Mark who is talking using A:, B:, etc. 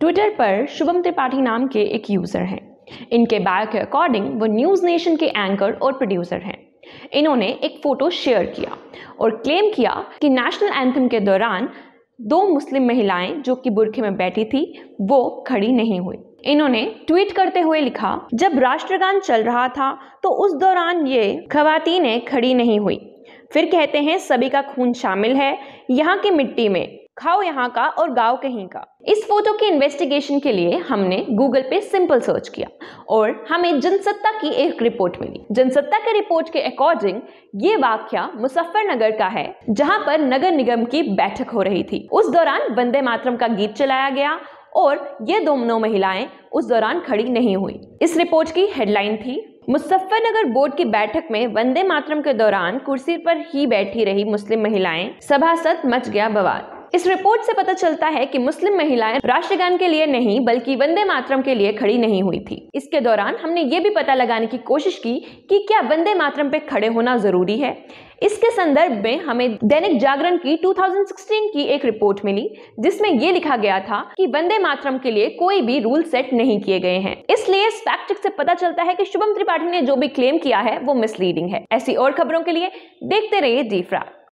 A: Twitter पर शुभम त्रिपाठी नाम के एक यूज़र हैं। इनके बायो के अकॉर्डिंग वो न्यूज़ नेशन के एंकर और प्रोड्यूसर हैं। इन्होंने एक फ़ोटो शेयर किया और क्लेम किया कि नेशनल एंथम के दौरान दो मुस्लिम महिलाएँ जो कि बुरखे में बैठी थी, वो खड़ी नहीं हुई। इन्होंने ट्वीट करते हुए लिखा, जब राष्ट्रगान चल रहा था तो उस दौरान ये खवातीनें खड़ी नहीं हुई। फिर कहते हैं, सभी का खून शामिल है। यहाँ की मिट्टी में खाओ यहाँ का और गाओ कहीं का। इस फ़ोटो की इन्वेस्टिगेशन के लिए हमने गूगल पे सिंपल सर्च किया और हमें जनसत्ता की एक रिपोर्ट मिली। जनसत्ता के रिपोर्ट के अकॉर्डिंग ये वाक्य मुजफ्फरनगर का है, जहाँ पर नगर निगम की बैठक हो रही थी। उस दौरान वंदे मातरम का गीत चलाया गया और ये दोनों महिलाएँ उस दौरान खड़ी नहीं हुई। इस रिपोर्ट की हेडलाइन थी, मुजफ्फरनगर बोर्ड की बैठक में वंदे मातरम के दौरान कुर्सी पर ही बैठी रही मुस्लिम महिलाएँ, सभासद मच गया बवाल। इस रिपोर्ट से पता चलता है कि मुस्लिम महिलाएँ राष्ट्रगान के लिए नहीं, बल्कि वंदे मातरम के लिए खड़ी नहीं हुई थी। इसके दौरान हमने ये भी पता लगाने की कोशिश की कि क्या वंदे मातरम पे खड़े होना ज़रूरी है। इसके संदर्भ में हमें दैनिक जागरण की 2016 की एक रिपोर्ट मिली, जिसमें ये लिखा गया था कि वंदे मातरम के लिए कोई भी रूल सेट नहीं किए गए हैं। इसलिए इस फैक्ट से पता चलता है कि शुभम त्रिपाठी ने जो भी क्लेम किया है, वो मिसलीडिंग है। ऐसी और खबरों के लिए देखते रहिए डी फ्राग